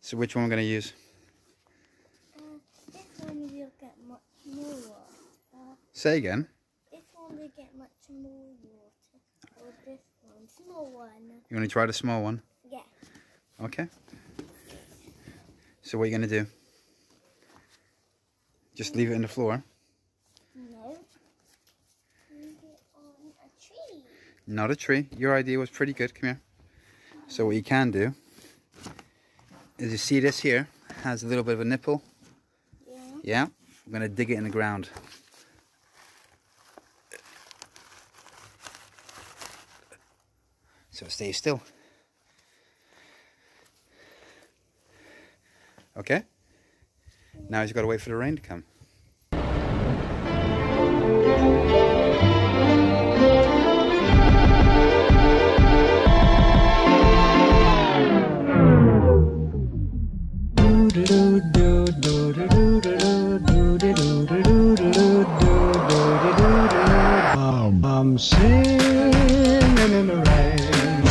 So which one we're going to use? Uh, this one will get much more. Uh, Say again. this one will get much more water. Or this one, small one. You want to try the small one? Yeah. Okay. So what are you going to do? Just leave it in the floor? No. Leave it on a tree. Not a tree. Your idea was pretty good. Come here. So what you can do is you see this here has a little bit of a nipple. Yeah. Yeah. I'm going to dig it in the ground. So stay still. Okay. Now you've got to wait for the rain to come. I'm singing in the rain,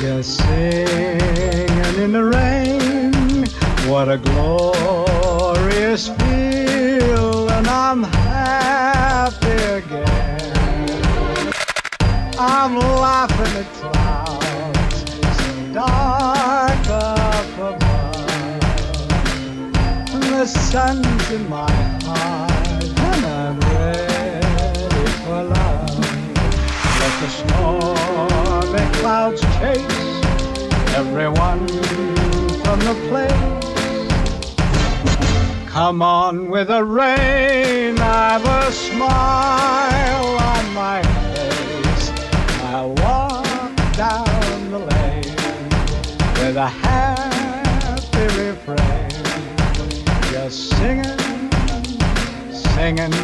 just singing in the rain. What a glorious feel, and I'm happy again. I'm laughing at clouds so dark up above. And the sun's in my heart, clouds chase everyone from the place. Come on with the rain, I've a smile on my face. I'll walk down the lane with a happy refrain, just singing, singing.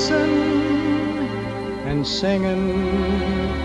dancing and singing.